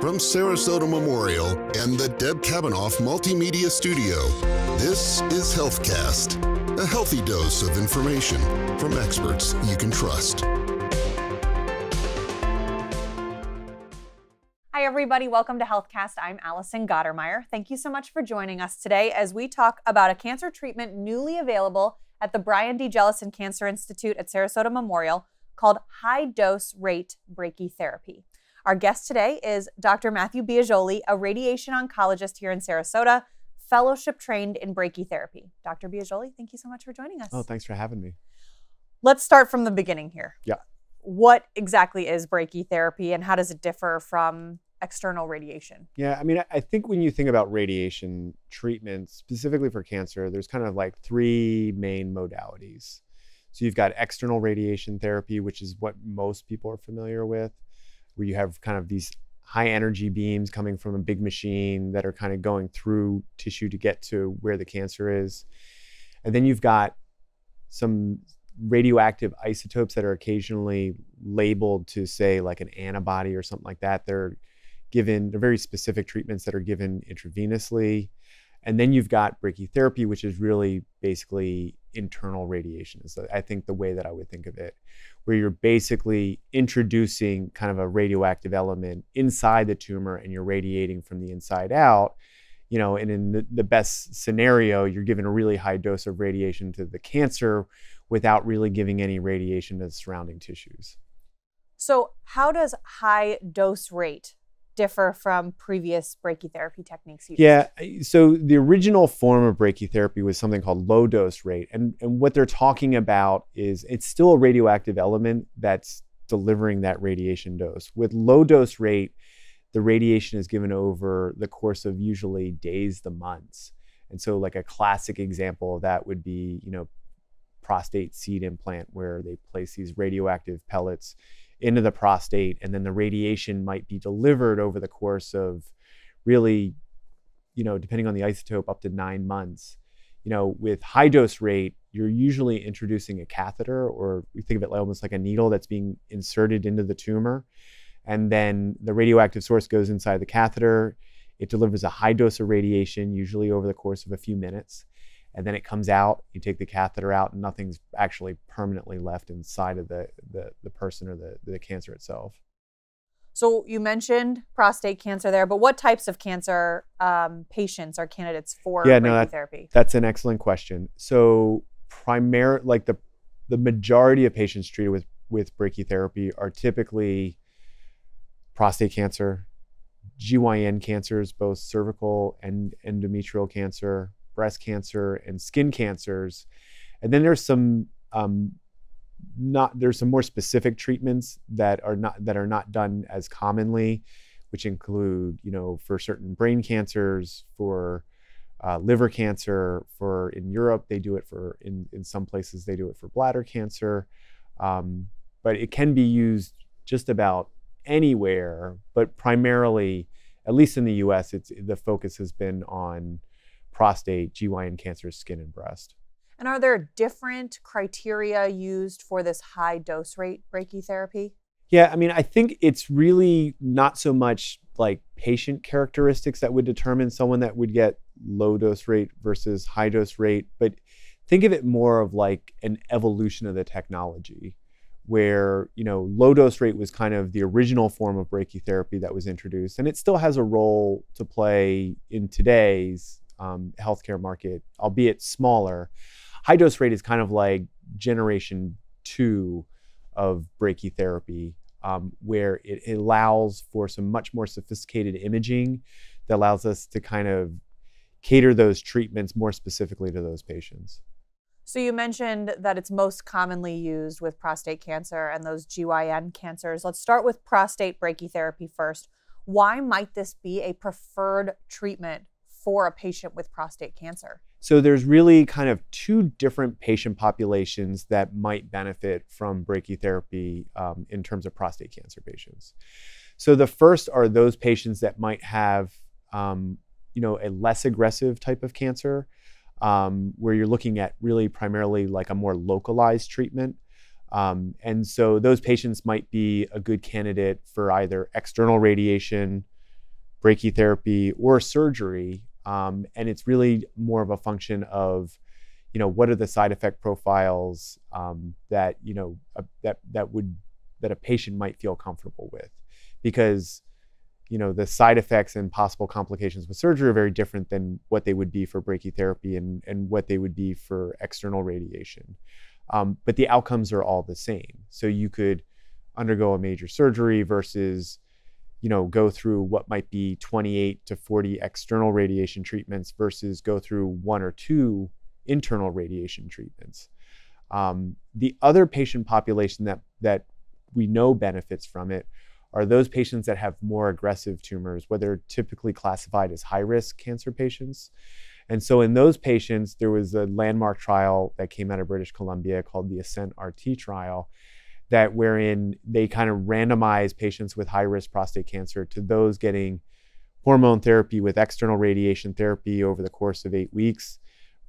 From Sarasota Memorial and the Deb Kavanaugh Multimedia Studio, this is HealthCast, a healthy dose of information from experts you can trust. Hi, everybody. Welcome to HealthCast. I'm Allison Gottermeyer. Thank you so much for joining us today as we talk about a cancer treatment newly available at the Brian D. Jellison Cancer Institute at Sarasota Memorial called high dose rate brachytherapy. Our guest today is Dr. Matthew Biagioli, a radiation oncologist here in Sarasota, fellowship trained in brachytherapy. Dr. Biagioli, thank you so much for joining us. Oh, thanks for having me. Let's start from the beginning here. Yeah. What exactly is brachytherapy and how does it differ from external radiation? Yeah, I mean, I think when you think about radiation treatment, specifically for cancer, there's kind of like three main modalities. So you've got external radiation therapy, which is what most people are familiar with, where you have kind of these high energy beams coming from a big machine that are kind of going through tissue to get to where the cancer is. And then you've got some radioactive isotopes that are occasionally labeled to say like an antibody or something like that. They're given, they're very specific treatments that are given intravenously. And then you've got brachytherapy, which is really basically internal radiation, is I think the way that I would think of it, where you're basically introducing kind of a radioactive element inside the tumor and you're radiating from the inside out. You know, and in the, the best scenario, you're giving a really high dose of radiation to the cancer without really giving any radiation to the surrounding tissues. So, how does high dose rate differ from previous brachytherapy techniques used? Yeah, so the original form of brachytherapy was something called low dose rate. And, and what they're talking about is it's still a radioactive element that's delivering that radiation dose. With low dose rate, the radiation is given over the course of usually days to months. And so like a classic example of that would be, you know, prostate seed implant where they place these radioactive pellets into the prostate, and then the radiation might be delivered over the course of really, you know, depending on the isotope, up to nine months. You know, with high dose rate, you're usually introducing a catheter, or you think of it almost like a needle that's being inserted into the tumor. And then the radioactive source goes inside the catheter. It delivers a high dose of radiation, usually over the course of a few minutes and then it comes out you take the catheter out and nothing's actually permanently left inside of the the, the person or the, the cancer itself. So you mentioned prostate cancer there but what types of cancer um, patients are candidates for yeah, no, that, therapy that's an excellent question. So primary like the the majority of patients treated with with brachytherapy are typically prostate cancer gyn cancers both cervical and endometrial cancer breast cancer and skin cancers. And then there's some um, not there's some more specific treatments that are not that are not done as commonly, which include you know for certain brain cancers, for uh, liver cancer, for in Europe they do it for in in some places they do it for bladder cancer, um, but it can be used just about anywhere, but primarily, at least in the U.S., it's the focus has been on prostate, GYN cancers, skin, and breast. And are there different criteria used for this high dose rate brachytherapy? Yeah, I mean, I think it's really not so much like patient characteristics that would determine someone that would get low dose rate versus high dose rate, but think of it more of like an evolution of the technology where, you know, low dose rate was kind of the original form of brachytherapy that was introduced and it still has a role to play in today's um, healthcare market, albeit smaller. High dose rate is kind of like generation two of brachytherapy, um, where it, it allows for some much more sophisticated imaging that allows us to kind of cater those treatments more specifically to those patients. So you mentioned that it's most commonly used with prostate cancer and those GYN cancers. Let's start with prostate brachytherapy first. Why might this be a preferred treatment for a patient with prostate cancer? So there's really kind of two different patient populations that might benefit from brachytherapy um, in terms of prostate cancer patients. So the first are those patients that might have, um, you know, a less aggressive type of cancer, um, where you're looking at really primarily like a more localized treatment. Um, and so those patients might be a good candidate for either external radiation brachytherapy or surgery. Um, and it's really more of a function of, you know, what are the side effect profiles um, that you know that that would that a patient might feel comfortable with, because you know the side effects and possible complications with surgery are very different than what they would be for brachytherapy and and what they would be for external radiation. Um, but the outcomes are all the same. So you could undergo a major surgery versus you know go through what might be 28 to 40 external radiation treatments versus go through one or two internal radiation treatments. Um, the other patient population that that we know benefits from it are those patients that have more aggressive tumors where they're typically classified as high risk cancer patients. And so in those patients there was a landmark trial that came out of british columbia called the ASCENDE-RT trial that wherein they kind of randomize patients with high risk prostate cancer to those getting hormone therapy with external radiation therapy over the course of eight weeks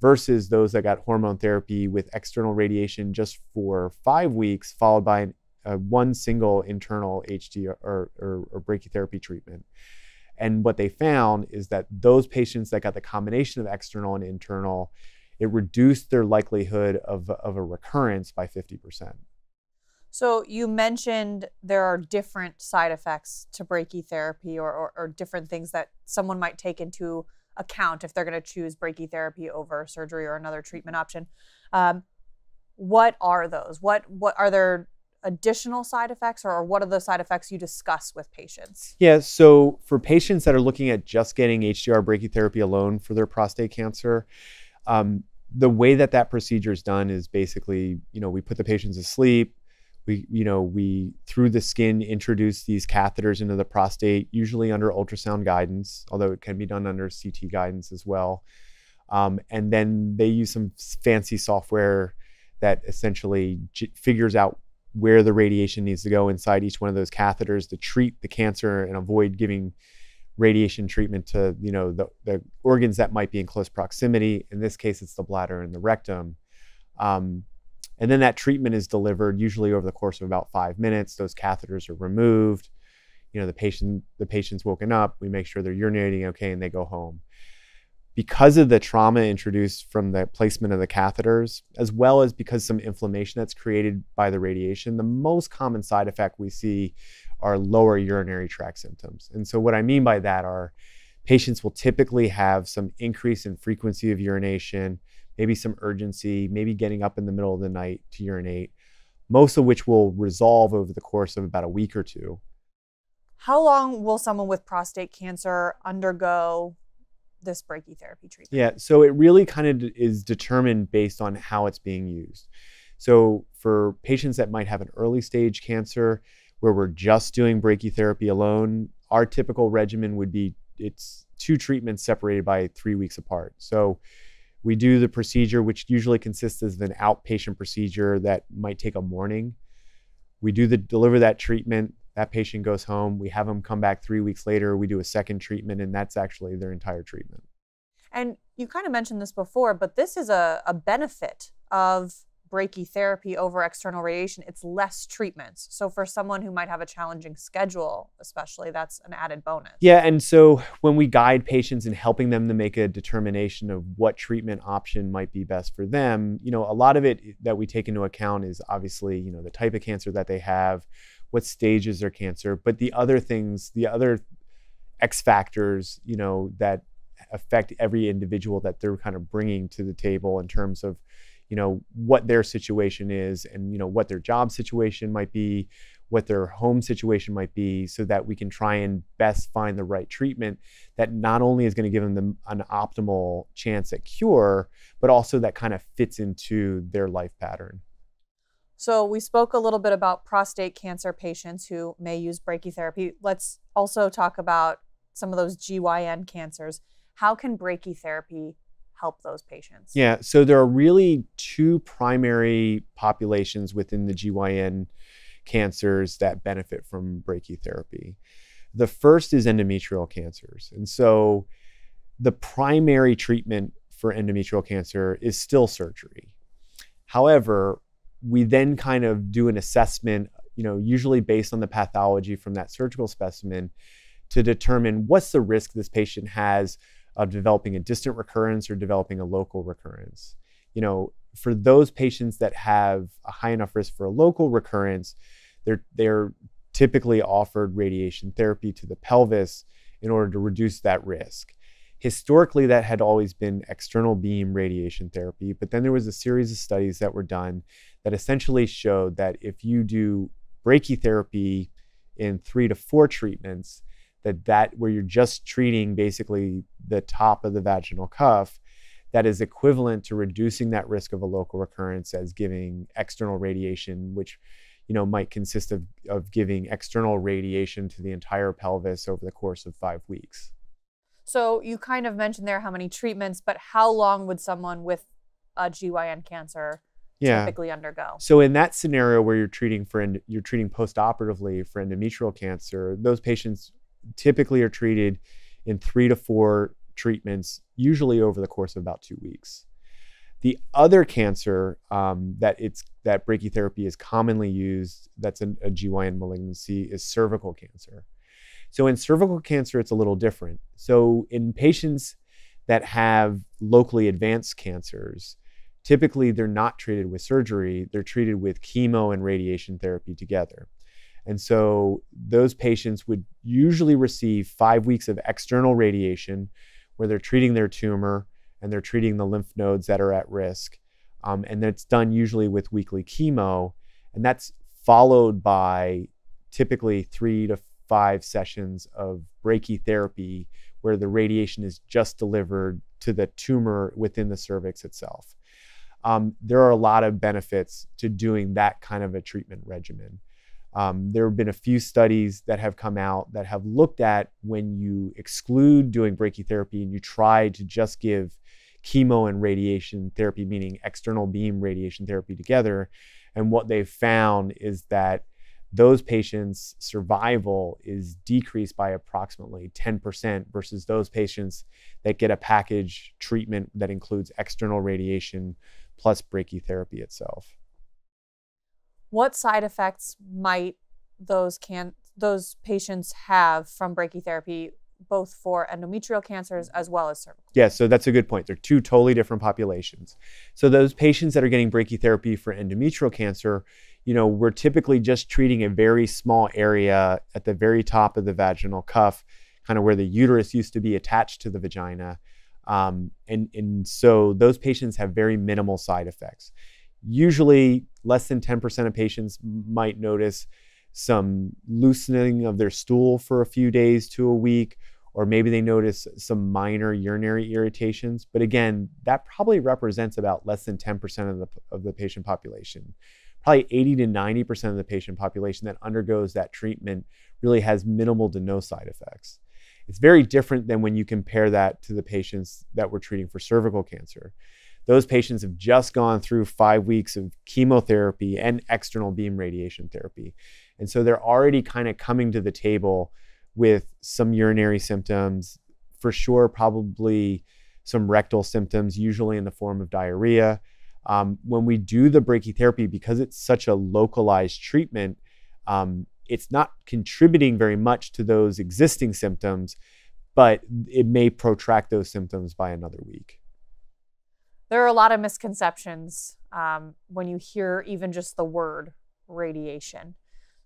versus those that got hormone therapy with external radiation just for five weeks, followed by an, uh, one single internal HD or, or, or brachytherapy treatment. And what they found is that those patients that got the combination of external and internal, it reduced their likelihood of, of a recurrence by 50%. So you mentioned there are different side effects to brachytherapy or, or, or different things that someone might take into account if they're going to choose brachytherapy over surgery or another treatment option. Um, what are those? What what are there additional side effects or what are the side effects you discuss with patients? Yeah, so for patients that are looking at just getting HDR brachytherapy alone for their prostate cancer, um, the way that that procedure is done is basically, you know, we put the patients to sleep, we you know we through the skin introduce these catheters into the prostate usually under ultrasound guidance although it can be done under ct guidance as well. Um, and then they use some fancy software that essentially j- figures out where the radiation needs to go inside each one of those catheters to treat the cancer and avoid giving radiation treatment to you know the, the organs that might be in close proximity. In this case it's the bladder and the rectum. Um, and then that treatment is delivered usually over the course of about five minutes. Those catheters are removed. You know, the patient the patient's woken up. We make sure they're urinating okay, and they go home. Because of the trauma introduced from the placement of the catheters, as well as because some inflammation that's created by the radiation, the most common side effect we see are lower urinary tract symptoms. And so, what I mean by that are patients will typically have some increase in frequency of urination maybe some urgency, maybe getting up in the middle of the night to urinate, most of which will resolve over the course of about a week or two. How long will someone with prostate cancer undergo this brachytherapy treatment? Yeah, so it really kind of is determined based on how it's being used. So for patients that might have an early stage cancer where we're just doing brachytherapy alone, our typical regimen would be it's two treatments separated by 3 weeks apart. So we do the procedure, which usually consists of an outpatient procedure that might take a morning. We do the deliver that treatment. That patient goes home. We have them come back three weeks later. We do a second treatment, and that's actually their entire treatment. And you kind of mentioned this before, but this is a, a benefit of brachytherapy over external radiation, it's less treatments. So for someone who might have a challenging schedule, especially, that's an added bonus. Yeah, and so when we guide patients in helping them to make a determination of what treatment option might be best for them, you know, a lot of it that we take into account is obviously, you know, the type of cancer that they have, what stage is their cancer, but the other things, the other X factors, you know, that affect every individual that they're kind of bringing to the table in terms of you know what their situation is and you know what their job situation might be what their home situation might be so that we can try and best find the right treatment that not only is going to give them the, an optimal chance at cure but also that kind of fits into their life pattern. So we spoke a little bit about prostate cancer patients who may use brachytherapy. Let's also talk about some of those gyn cancers. How can brachytherapy help those patients? Yeah, so there are really two primary populations within the GYN cancers that benefit from brachytherapy. The first is endometrial cancers. And so the primary treatment for endometrial cancer is still surgery. However, we then kind of do an assessment, you know, usually based on the pathology from that surgical specimen to determine what's the risk this patient has of developing a distant recurrence or developing a local recurrence. You know, for those patients that have a high enough risk for a local recurrence, they're they're typically offered radiation therapy to the pelvis in order to reduce that risk. Historically, that had always been external beam radiation therapy, but then there was a series of studies that were done that essentially showed that if you do brachytherapy in three to four treatments, that that where you're just treating basically the top of the vaginal cuff, that is equivalent to reducing that risk of a local recurrence as giving external radiation, which you know might consist of, of giving external radiation to the entire pelvis over the course of five weeks. So you kind of mentioned there how many treatments, but how long would someone with a GYN cancer Yeah. typically undergo? So in that scenario where you're treating for end- you're treating postoperatively for endometrial cancer, those patients typically are treated in three to four treatments, usually over the course of about two weeks. The other cancer um, that it's that brachytherapy is commonly used, that's an, a GYN malignancy, is cervical cancer. So in cervical cancer, it's a little different. So in patients that have locally advanced cancers, typically they're not treated with surgery, they're treated with chemo and radiation therapy together. And so those patients would usually receive five weeks of external radiation where they're treating their tumor and they're treating the lymph nodes that are at risk. Um, and that's done usually with weekly chemo. And that's followed by typically three to five sessions of brachytherapy where the radiation is just delivered to the tumor within the cervix itself. Um, there are a lot of benefits to doing that kind of a treatment regimen. Um, there have been a few studies that have come out that have looked at when you exclude doing brachytherapy and you try to just give chemo and radiation therapy, meaning external beam radiation therapy together. And what they've found is that those patients' survival is decreased by approximately 10% versus those patients that get a package treatment that includes external radiation plus brachytherapy itself. What side effects might those can those patients have from brachytherapy, both for endometrial cancers as well as cervical? Yeah, so that's a good point. They're two totally different populations. So those patients that are getting brachytherapy for endometrial cancer, you know, we're typically just treating a very small area at the very top of the vaginal cuff, kind of where the uterus used to be attached to the vagina. Um, and, and so those patients have very minimal side effects. Usually, less than 10% of patients might notice some loosening of their stool for a few days to a week, or maybe they notice some minor urinary irritations. But again, that probably represents about less than 10% of the, of the patient population. Probably 80 to 90% of the patient population that undergoes that treatment really has minimal to no side effects. It's very different than when you compare that to the patients that we're treating for cervical cancer. Those patients have just gone through five weeks of chemotherapy and external beam radiation therapy. And so they're already kind of coming to the table with some urinary symptoms, for sure, probably some rectal symptoms, usually in the form of diarrhea. Um, when we do the brachytherapy, because it's such a localized treatment, um, it's not contributing very much to those existing symptoms, but it may protract those symptoms by another week. There are a lot of misconceptions um, when you hear even just the word radiation.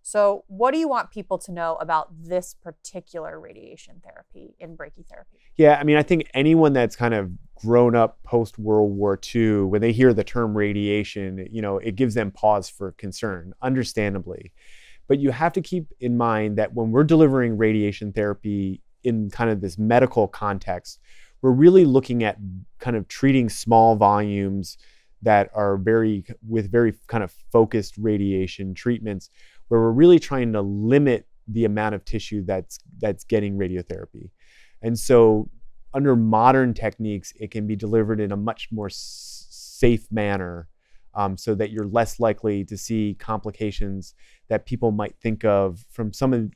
So, what do you want people to know about this particular radiation therapy in brachytherapy? Yeah, I mean, I think anyone that's kind of grown up post World War II, when they hear the term radiation, you know, it gives them pause for concern, understandably. But you have to keep in mind that when we're delivering radiation therapy in kind of this medical context, we're really looking at kind of treating small volumes that are very with very kind of focused radiation treatments where we're really trying to limit the amount of tissue that's that's getting radiotherapy. And so under modern techniques, it can be delivered in a much more s- safe manner um, so that you're less likely to see complications that people might think of from some of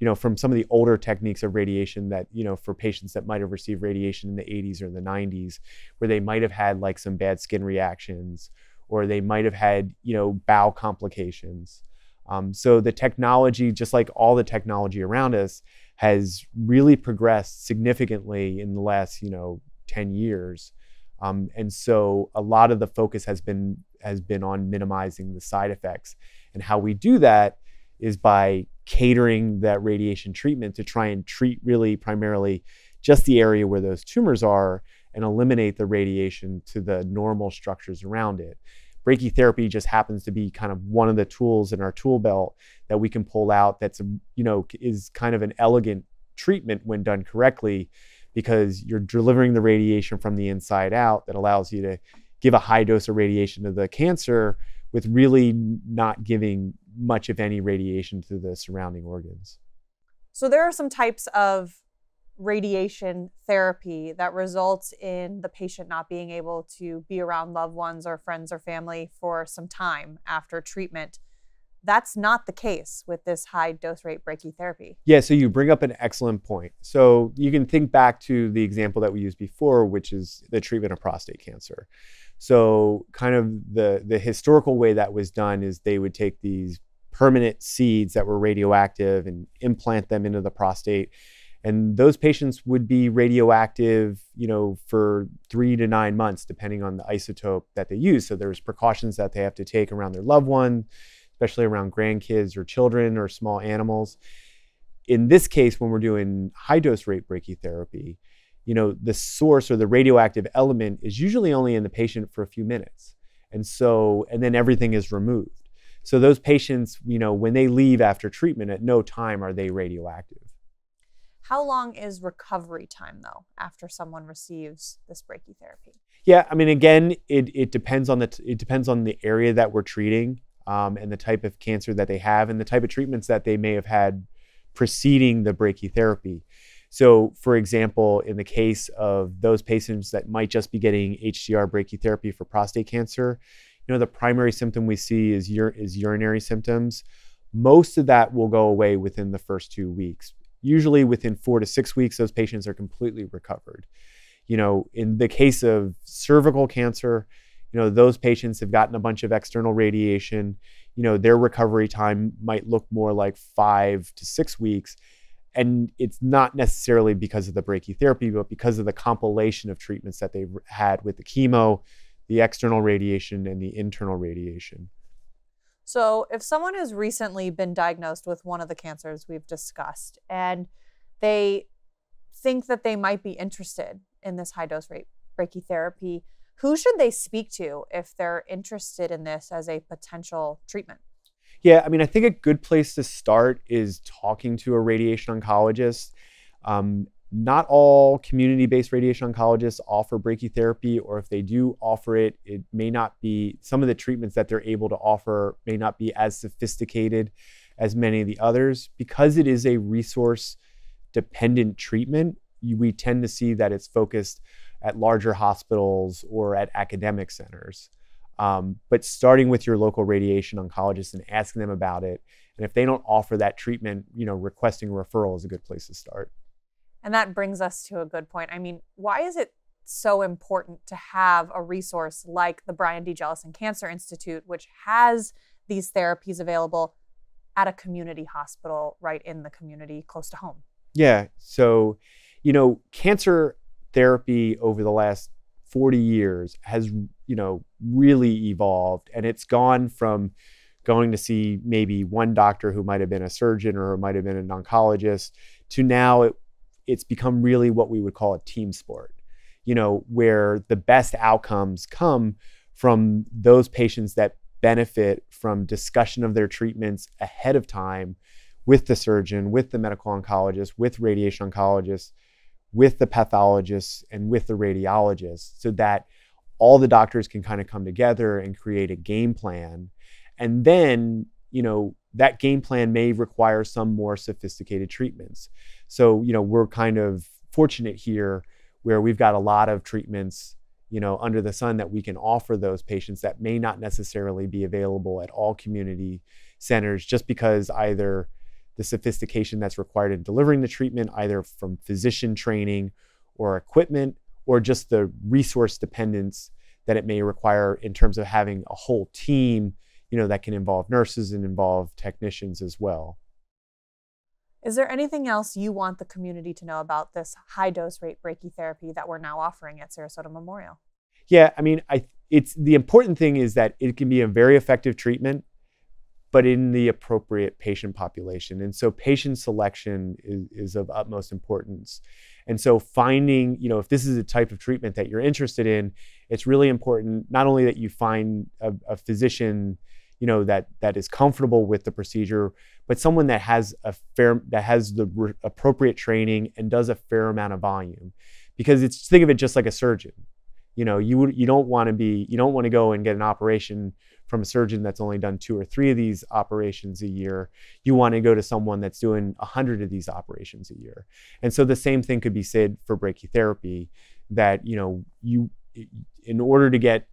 you know from some of the older techniques of radiation that you know for patients that might have received radiation in the 80s or the 90s where they might have had like some bad skin reactions or they might have had you know bowel complications um, so the technology just like all the technology around us has really progressed significantly in the last, you know, 10 years. Um, and so a lot of the focus has been has been on minimizing the side effects. And how we do that is by catering that radiation treatment to try and treat really primarily just the area where those tumors are and eliminate the radiation to the normal structures around it. Brachytherapy just happens to be kind of one of the tools in our tool belt that we can pull out that's you know is kind of an elegant treatment when done correctly because you're delivering the radiation from the inside out that allows you to give a high dose of radiation to the cancer with really not giving much if any radiation to the surrounding organs. So there are some types of radiation therapy that results in the patient not being able to be around loved ones or friends or family for some time after treatment. That's not the case with this high dose rate brachytherapy. Yeah, so you bring up an excellent point. So you can think back to the example that we used before, which is the treatment of prostate cancer. So kind of the the historical way that was done is they would take these permanent seeds that were radioactive and implant them into the prostate. And those patients would be radioactive you know for three to nine months depending on the isotope that they use. So there's precautions that they have to take around their loved one especially around grandkids or children or small animals. In this case when we're doing high dose rate brachytherapy you know the source or the radioactive element is usually only in the patient for a few minutes. And so and then everything is removed so those patients, you know, when they leave after treatment, at no time are they radioactive. How long is recovery time though after someone receives this brachytherapy? Yeah, I mean, again, it, it depends on the it depends on the area that we're treating um, and the type of cancer that they have and the type of treatments that they may have had preceding the brachytherapy. So, for example, in the case of those patients that might just be getting HDR brachytherapy for prostate cancer, you know, the primary symptom we see is, ur- is urinary symptoms. Most of that will go away within the first two weeks. Usually within four to six weeks, those patients are completely recovered. You know, in the case of cervical cancer, you know, those patients have gotten a bunch of external radiation. You know, their recovery time might look more like five to six weeks. And it's not necessarily because of the brachytherapy, but because of the compilation of treatments that they've had with the chemo, the external radiation and the internal radiation. So, if someone has recently been diagnosed with one of the cancers we've discussed and they think that they might be interested in this high dose rate brachytherapy, who should they speak to if they're interested in this as a potential treatment? Yeah, I mean, I think a good place to start is talking to a radiation oncologist. Um, not all community based radiation oncologists offer brachytherapy, or if they do offer it, it may not be, some of the treatments that they're able to offer may not be as sophisticated as many of the others. Because it is a resource dependent treatment, we tend to see that it's focused at larger hospitals or at academic centers. Um, but starting with your local radiation oncologist and asking them about it, and if they don't offer that treatment, you know, requesting a referral is a good place to start. And that brings us to a good point. I mean, why is it so important to have a resource like the Brian D. Jellison Cancer Institute, which has these therapies available at a community hospital right in the community close to home? Yeah. So, you know, cancer therapy over the last 40 years has, you know, really evolved and it's gone from going to see maybe one doctor who might have been a surgeon or might have been an oncologist to now it, it's become really what we would call a team sport, you know, where the best outcomes come from those patients that benefit from discussion of their treatments ahead of time with the surgeon, with the medical oncologist, with radiation oncologists, with the pathologists, and with the radiologists, so that all the doctors can kind of come together and create a game plan. And then, you know, that game plan may require some more sophisticated treatments. So, you know, we're kind of fortunate here where we've got a lot of treatments, you know, under the sun that we can offer those patients that may not necessarily be available at all community centers just because either the sophistication that's required in delivering the treatment, either from physician training or equipment, or just the resource dependence that it may require in terms of having a whole team you know, that can involve nurses and involve technicians as well. Is there anything else you want the community to know about this high dose rate brachytherapy that we're now offering at Sarasota Memorial? Yeah, I mean, I it's the important thing is that it can be a very effective treatment, but in the appropriate patient population. And so patient selection is, is of utmost importance. And so finding, you know, if this is a type of treatment that you're interested in, it's really important not only that you find a, a physician you know that that is comfortable with the procedure but someone that has a fair that has the re- appropriate training and does a fair amount of volume. Because it's think of it just like a surgeon. You know you would you don't want to be you don't want to go and get an operation from a surgeon that's only done two or three of these operations a year. You want to go to someone that's doing a hundred of these operations a year. And so the same thing could be said for brachytherapy that you know you in order to get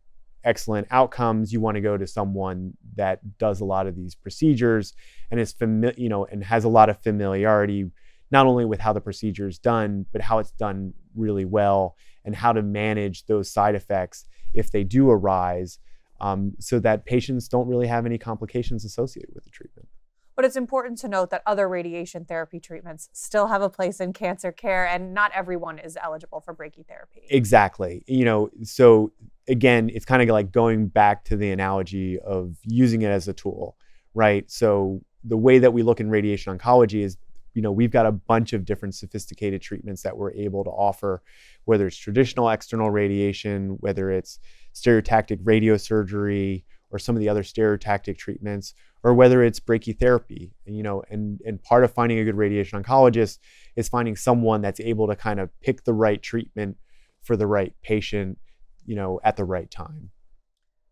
excellent outcomes, you want to go to someone that does a lot of these procedures and is familiar, you know, and has a lot of familiarity, not only with how the procedure is done, but how it's done really well and how to manage those side effects if they do arise, um, so that patients don't really have any complications associated with the treatment. But it's important to note that other radiation therapy treatments still have a place in cancer care, and not everyone is eligible for brachytherapy. Exactly. You know, so again, it's kind of like going back to the analogy of using it as a tool, right? So the way that we look in radiation oncology is, you know, we've got a bunch of different sophisticated treatments that we're able to offer, whether it's traditional external radiation, whether it's stereotactic radiosurgery, or some of the other stereotactic treatments, or whether it's brachytherapy. You know, and and part of finding a good radiation oncologist is finding someone that's able to kind of pick the right treatment for the right patient, you know, at the right time.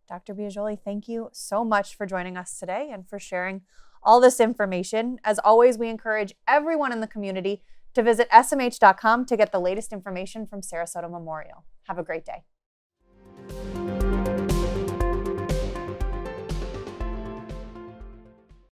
Dr. Biagioli, thank you so much for joining us today and for sharing all this information. As always, we encourage everyone in the community to visit smh.com to get the latest information from Sarasota Memorial. Have a great day.